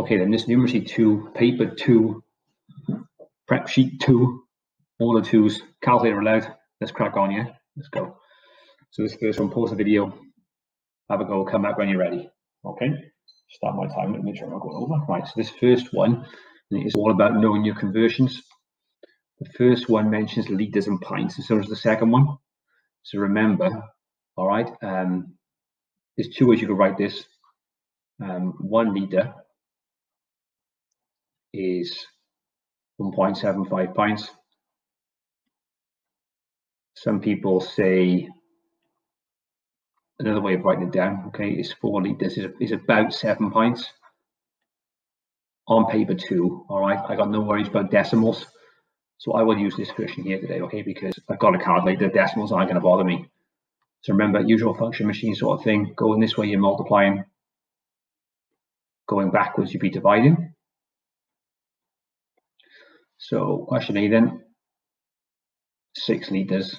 Okay, then this numeracy two, paper two, prep sheet two, all the twos, calculator allowed. Let's crack on, yeah? Let's go. So this first one, pause the video, have a go, come back when you're ready. Okay, start my time, let make sure I'm not going over. Right, so this first one is all about knowing your conversions. The first one mentions litres and pints, and so does the second one. So remember, all right, um, there's two ways you can write this. Um, one litre is 1.75 pints. Some people say another way of writing it down, okay, is four litres is, is about seven pints. On paper two, all right, I got no worries about decimals. So I will use this version here today, okay, because I've got a calculator, decimals aren't going to bother me. So remember, usual function machine sort of thing, going this way, you're multiplying. Going backwards, you'd be dividing. So question A then, six litres.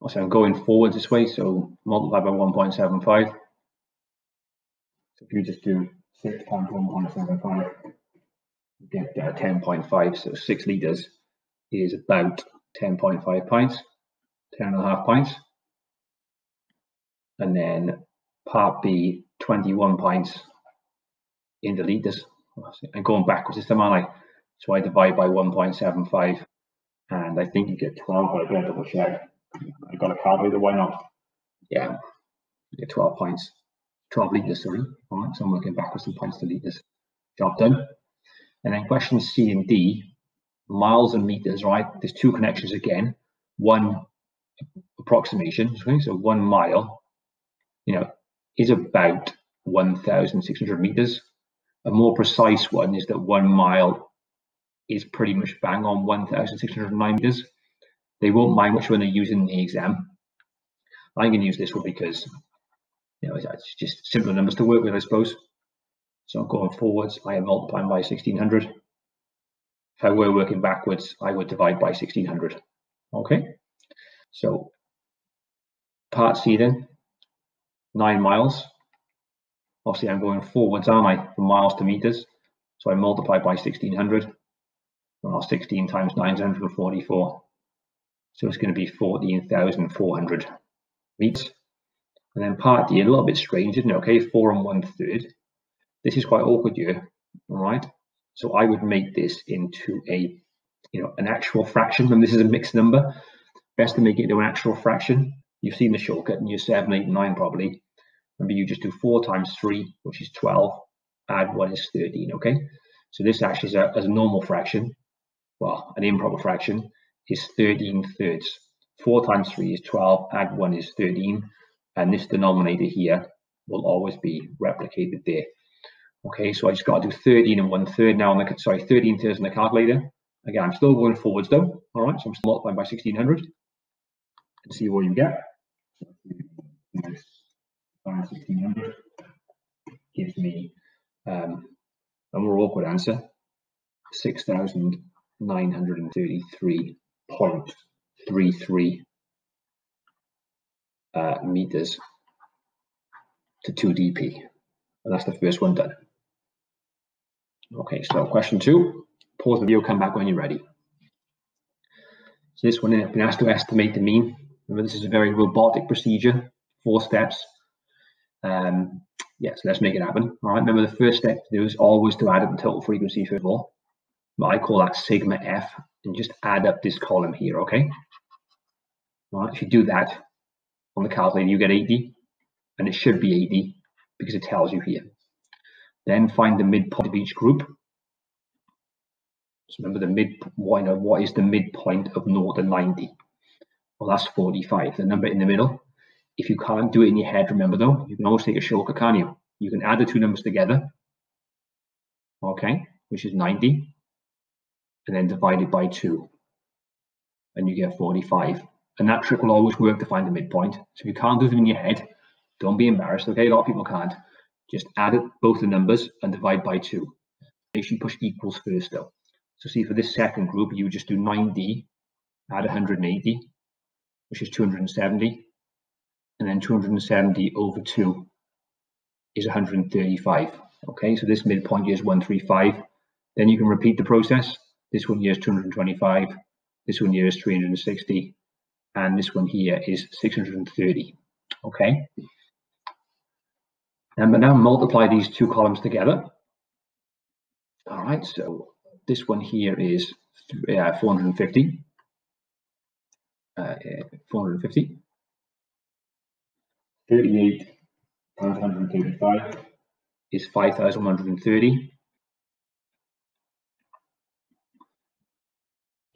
Also, I'm going forward this way, so multiply by 1.75. So if you just do 6 times 1.75, you get uh, 10.5. So 6 litres is about 10.5 pints, 10 and a half pints. And then part B, 21 pints in the litres. I'm going backwards this time, aren't I? So I divide by 1.75 and I think you get 12, but I don't double check. I got a calculator, why not? Yeah, you get 12 points, 12 litres, sorry. All right, so I'm working backwards in points to litres. Job done. And then question C and D, miles and meters, right? There's two connections again. One approximation, okay? So one mile, you know, is about 1,600 meters. A more precise one is that one mile is pretty much bang on 1,609 meters. They won't mind which one they're using in the exam. I'm going to use this one because you know it's just simpler numbers to work with, I suppose. So I'm going forwards, I am multiplying by 1600. If I were working backwards, I would divide by 1600. Okay, so part C then, nine miles. Obviously, I'm going forwards, aren't I, from miles to meters. So I multiply by 1600. Well, 16 times 944. So it's going to be 14,400 meters. And then part D, a little bit strange, isn't it? Okay, four and one third. This is quite awkward here, all right? So I would make this into a, you know, an actual fraction. And this is a mixed number. Best to make it into an actual fraction. You've seen the shortcut in your seven, eight, nine probably. Remember, you just do four times three, which is 12. Add one is 13, okay? So this actually is a, as a normal fraction, well, an improper fraction is 13 thirds. 4 times 3 is 12, add 1 is 13, and this denominator here will always be replicated there. Okay, so I just got to do 13 and 1 third now on the, sorry, 13 thirds on the calculator. Again, I'm still going forwards though. All right, so I'm still multiplying by 1600 and see what you get. 1600 gives me um, a more awkward answer, 6,933.33 uh, meters to 2 dp. And that's the first one done. Okay, so question two, pause the video, come back when you're ready. So this one, I've been asked to estimate the mean. Remember, this is a very robotic procedure, four steps. Um, yeah, so let's make it happen. All right, remember the first step to do is always to add up the total frequency first of all. I call that sigma f and just add up this column here, okay? All right, if you do that on the calculator, you get 80, and it should be 80 because it tells you here. Then find the midpoint of each group. So remember the mid, what, what is the midpoint of 0 to 90? Well, that's 45, the number in the middle. If you can't do it in your head, remember though, you can always take a shortcut, can't you? You can add the two numbers together, okay, which is 90 and then divide it by 2 and you get 45 and that trick will always work to find the midpoint. So if you can't do them in your head don't be embarrassed okay? A lot of people can't. Just add both the numbers and divide by 2 make sure you push equals first though. So see for this second group you just do 9d add 180 which is 270 and then 270 over 2 is 135 Okay, so this midpoint here is 135. Then you can repeat the process. This one here is 225. This one here is 360. And this one here is 630. Okay. And now multiply these two columns together. All right, so this one here is uh, 450. Uh, 450. 38 times 135 is 5,130.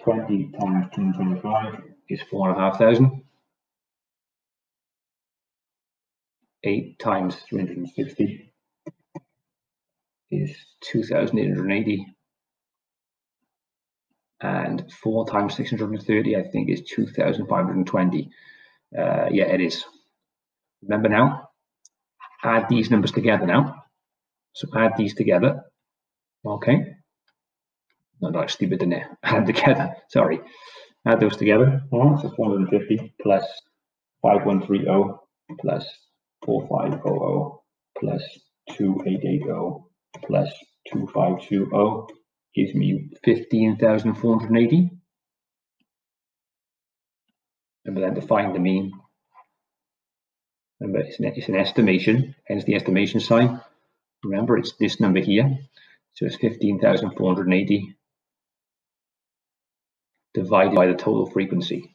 20 times 225 is 4,500. 8 times 360 is 2,880. And 4 times 630, I think, is 2,520. Uh, yeah, it is. Remember now, add these numbers together now. So add these together. Okay. No, that's stupid, in there. Add together. Sorry. Add those together. So 450 plus 5130 plus 4500 plus 2880 plus 2520 gives me 15,480. And then to find the mean, remember it's an, it's an estimation, hence the estimation sign. Remember it's this number here, so it's 15,480 divided by the total frequency.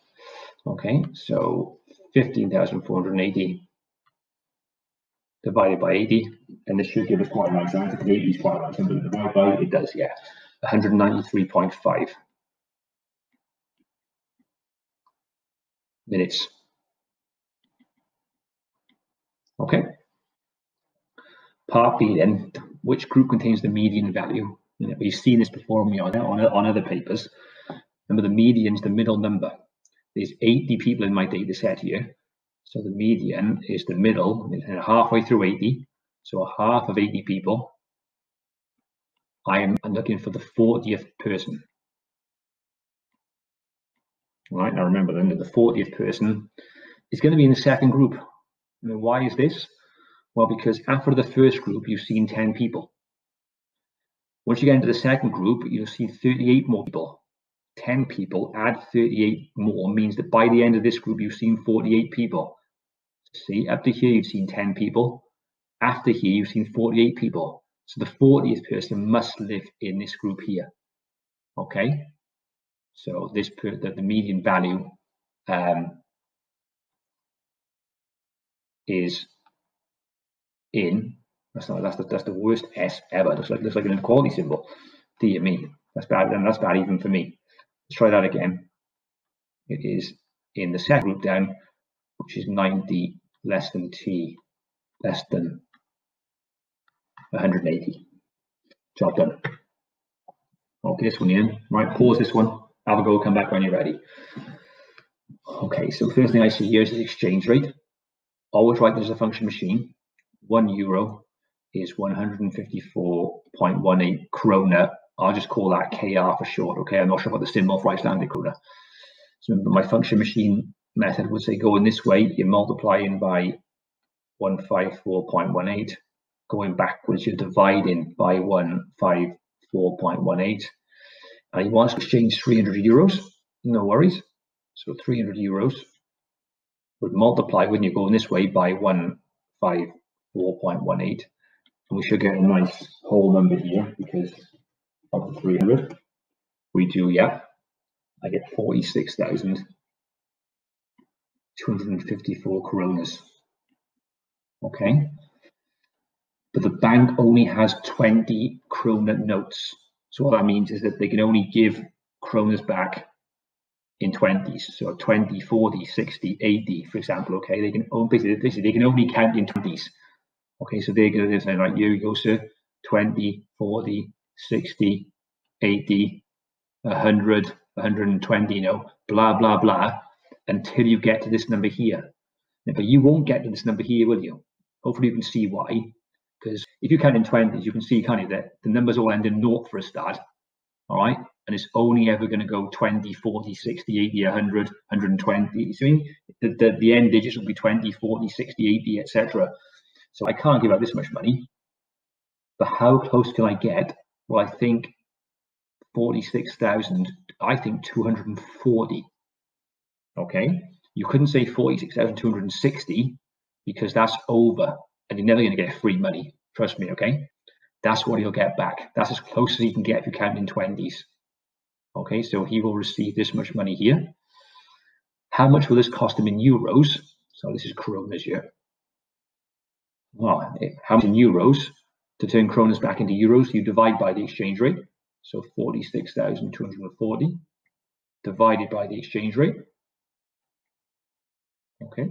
Okay, so 15,480 divided by 80, and this should give us quite a nice answer because 80 is quite a nice number to divide by. It does, yeah, 193.5 minutes. Okay. Part B then, which group contains the median value? We've seen this before on, on, on other papers. Remember the median is the middle number. There's 80 people in my data set here. So the median is the middle, and halfway through 80. So a half of 80 people. I am looking for the 40th person. Right, now remember then that the 40th person is going to be in the second group. And why is this? Well, because after the first group, you've seen 10 people. Once you get into the second group, you'll see 38 more people. 10 people, add 38 more means that by the end of this group, you've seen 48 people. See, up to here, you've seen 10 people. After here, you've seen 48 people. So the 40th person must live in this group here. Okay. So this per the, the median value um, is in. That's not that's the that's the worst S ever. Looks like looks like an inequality symbol. Dear me, that's bad. And that's bad even for me. Let's try that again. It is in the second group down, which is 90 less than t less than 180. Job done. Okay, this one in. Right, pause this one. Have a go, come back when you're ready. Okay, so first thing I see here is the exchange rate. Always write this as a function machine. One euro is 154.18 krona. I'll just call that KR for short, okay? I'm not sure about the symbol for Icelandic krona. So my function machine method would say going this way, you're multiplying by 154.18. Going backwards, you're dividing by 154.18. And you want to exchange 300 euros, no worries. So 300 euros would multiply when you're going this way by 154.18. And we should get a nice whole number here because of the 300. We do, yeah. I get 46,000 254 kronas. Okay. But the bank only has 20 krona notes. So what that means is that they can only give kronas back in 20s. So 20, 40, 60, 80, for example. Okay. They can basically, they can only count in 20s. Okay. So they're going to say, like, you go, sir, 20, 40, 60, 80, 100, 120, you know, blah, blah, blah until you get to this number here. But you won't get to this number here, will you? Hopefully you can see why. Because if you count in 20s, you can see of that the numbers all end in naught for a start. All right. And it's only ever going to go 20, 40, 60, 80, 100, 120. So the, the, the end digits will be 20, 40, 60, 80, etc. So I can't give out this much money. But how close can I get? Well, I think 46,000, I think 240. Okay, you couldn't say 46,260 because that's over and you're never going to get free money. Trust me, okay? That's what he'll get back. That's as close as he can get if you count in 20s. Okay, so he will receive this much money here. How much will this cost him in euros? So this is kronas here. Well, eh, how much in euros? To turn kronas back into euros, you divide by the exchange rate. So 46,240 divided by the exchange rate. Okay,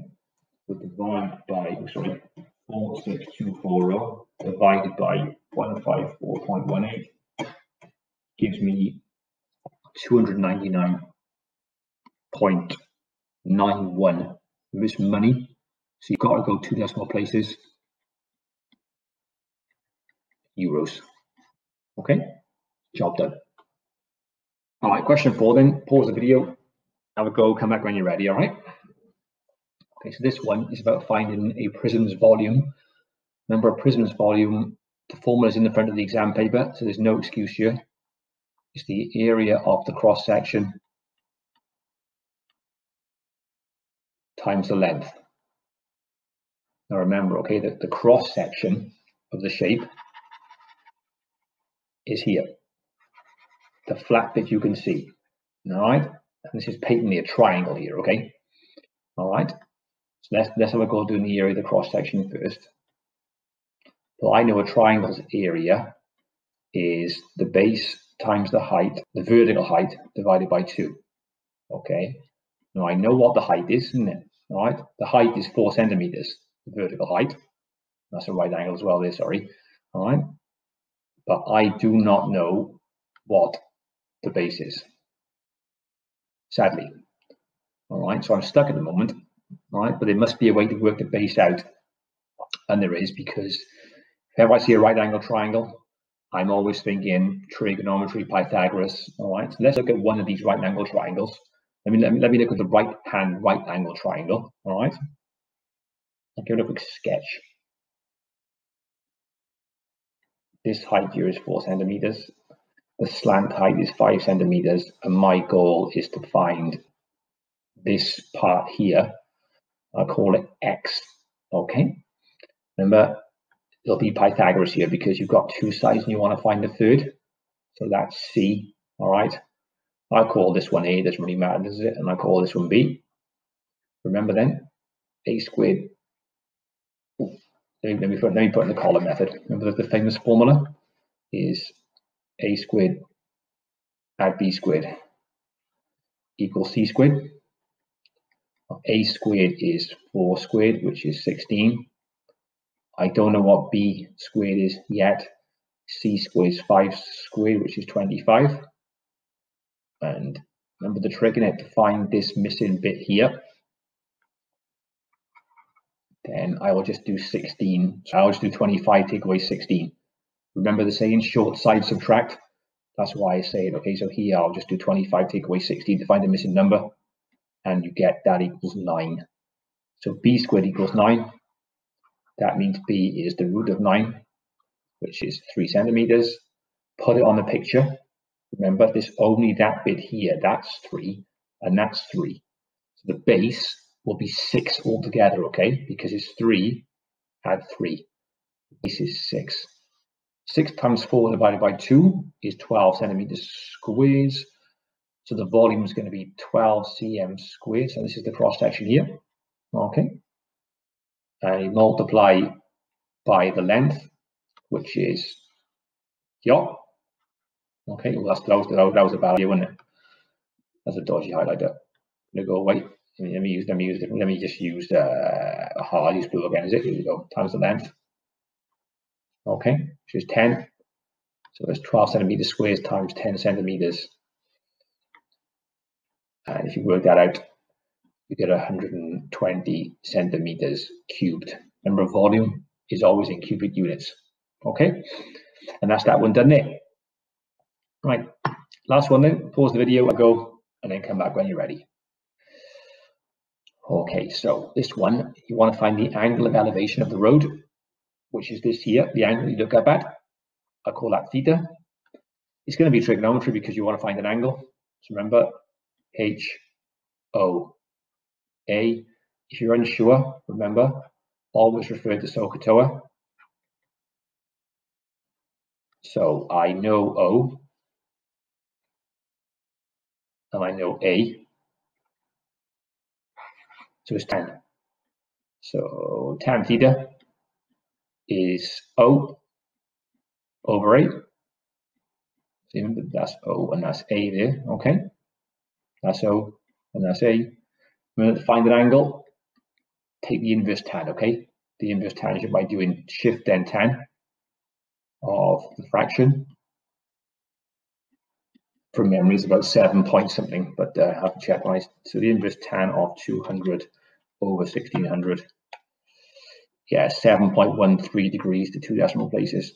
so divide by, sorry, 46240 divided by 154.18 gives me 299.91 this money. So you've got to go two decimal places. Euros. Okay, job done. All right, question four then. Pause the video, have a go, come back when you're ready, all right? Okay, so this one is about finding a prism's volume. Remember, a prism's volume, the formula is in the front of the exam paper, so there's no excuse here. It's the area of the cross section times the length. Now remember, okay, that the cross section of the shape is here. The flat bit you can see. All right, and this is patently a triangle here, okay? All right, so let's, let's have a go doing the area of the cross section first. Well, I know a triangle's area is the base times the height, the vertical height divided by 2. Okay, now I know what the height is, isn't it? All right, the height is 4 centimeters, the vertical height. That's a right angle as well there, sorry. All right, but I do not know what the base is, sadly. All right, so I'm stuck at the moment right? But there must be a way to work the base out. And there is because if I see a right angle triangle, I'm always thinking trigonometry, Pythagoras. All right, so let's look at one of these right angle triangles. Let me, let me, let me look at the right hand right angle triangle. All right, I'll give it a quick sketch. This height here is four centimeters. The slant height is five centimeters. And my goal is to find this part here I'll call it X. Okay. Remember, it'll be Pythagoras here because you've got two sides and you want to find the third. So that's C. All right. I call this one A, doesn't really matter, does it? And I call this one B. Remember then, A squared. Let me, put, let me put in the column method. Remember the famous formula is A squared add B squared equals C squared a squared is 4 squared, which is 16. I don't know what b squared is yet. c squared is 5 squared, which is 25. And remember the trick in it to find this missing bit here. Then I will just do 16. So I'll just do 25, take away 16. Remember the saying, short side subtract? That's why I say it. Okay, so here I'll just do 25, take away 16 to find the missing number and you get that equals 9. So b squared equals 9. That means b is the root of 9, which is 3 centimeters. Put it on the picture. Remember, there's only that bit here. That's 3, and that's 3. So the base will be 6 altogether, okay? Because it's 3 add 3. This is 6. 6 times 4 divided by 2 is 12 centimeters squared. So the volume is going to be 12 cm squared. So this is the cross section here. Okay. You multiply by the length, which is yeah. Okay, well that's close. that was a bad wasn't it? That's a dodgy highlighter. I'm gonna go away. Let me use let me use let me just use uh I'll use blue again, is it? Here we go, times the length. Okay, which is 10. So that's 12 centimeters squares times 10 centimeters and if you work that out, you get 120 centimeters cubed. Remember, volume is always in cubic units. Okay, and that's that one done there. Right, last one then. Pause the video, I go, and then come back when you're ready. Okay, so this one, you want to find the angle of elevation of the road, which is this here, the angle you look up at. I call that theta. It's going to be trigonometry because you want to find an angle. So remember, H, O, A. If you're unsure, remember, always refer to SOHCAHTOA. So I know O, and I know A. So it's tan. So tan theta is O over A. So that's O and that's A there, okay? That's O and that's A. To find an angle, take the inverse tan, okay? The inverse tangent by doing shift then tan of the fraction. From memory is about seven point something, but uh, I have to check my, so the inverse tan of 200 over 1600. Yeah, 7.13 degrees to two decimal places.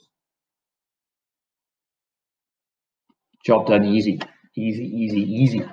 Job done easy, easy, easy, easy.